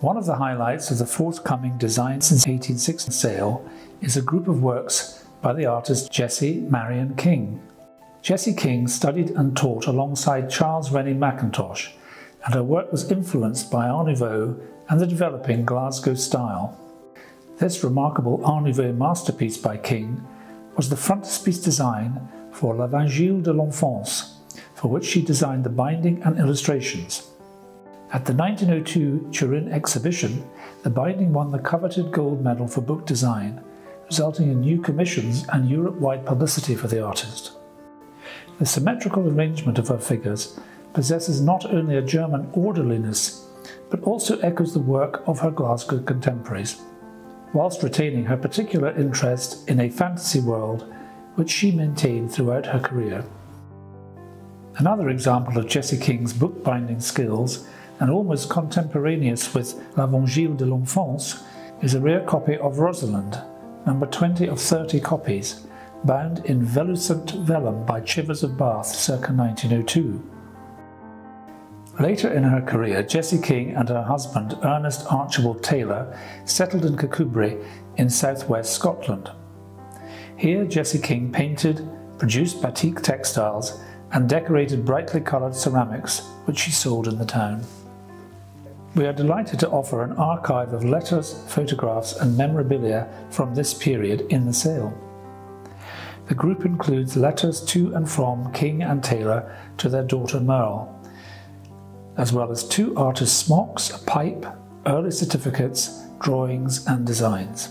One of the highlights of the forthcoming Design since 1860 sale is a group of works by the artist Jessie Marion King. Jessie King studied and taught alongside Charles Rennie Mackintosh, and her work was influenced by Art Nouveau and the developing Glasgow style. This remarkable Art Nouveau masterpiece by King was the frontispiece design for L'Evangile de l'Enfance, for which she designed the binding and illustrations. At the 1902 Turin exhibition, the binding won the coveted gold medal for book design, resulting in new commissions and Europe-wide publicity for the artist. The symmetrical arrangement of her figures possesses not only a German orderliness, but also echoes the work of her Glasgow contemporaries, whilst retaining her particular interest in a fantasy world which she maintained throughout her career. Another example of Jessie King's bookbinding skills, and almost contemporaneous with L'Evangile de l'Enfance, is a rare copy of Rosalind, number 20 of 30 copies, bound in Vellucent vellum by Chivers of Bath circa 1902. Later in her career, Jessie King and her husband, Ernest Archibald Taylor, settled in Kirkcudbright in southwest Scotland. Here, Jessie King painted, produced batik textiles, and decorated brightly coloured ceramics, which she sold in the town. We are delighted to offer an archive of letters, photographs, and memorabilia from this period in the sale. The group includes letters to and from King and Taylor to their daughter Merle, as well as two artist smocks, a pipe, early certificates, drawings, and designs.